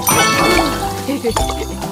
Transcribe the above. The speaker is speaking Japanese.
ヘヘヘヘ。